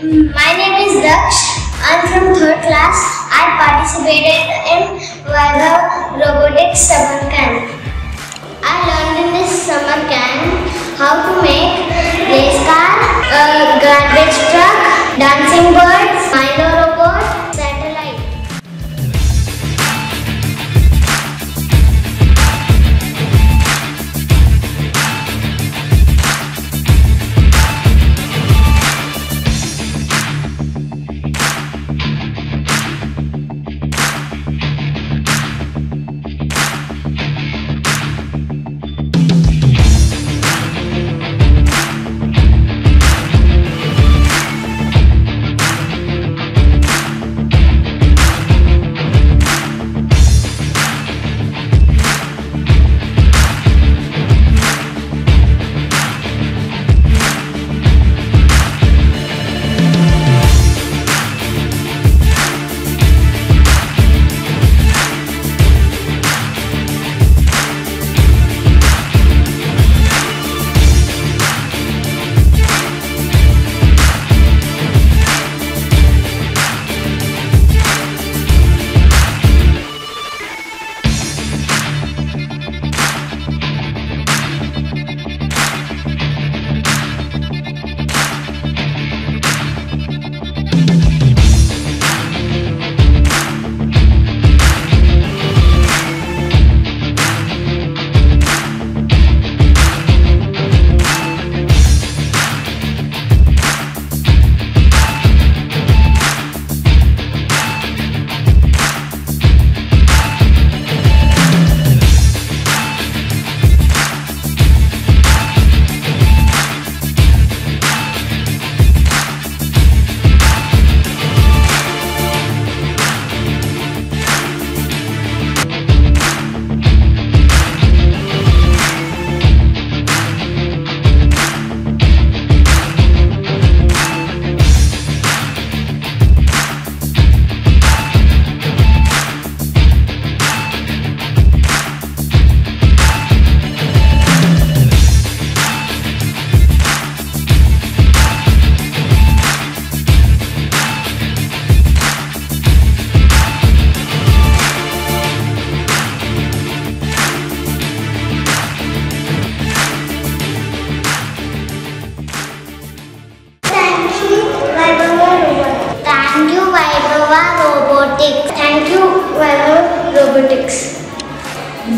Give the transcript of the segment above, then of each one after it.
Daksh. I'm from third class. I participated in Vybhava Robotics Summer Camp. I learned in this summer camp how to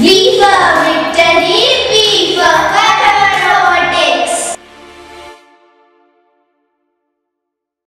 Vi